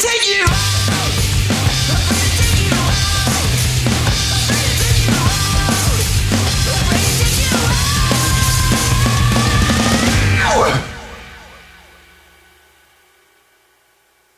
take you.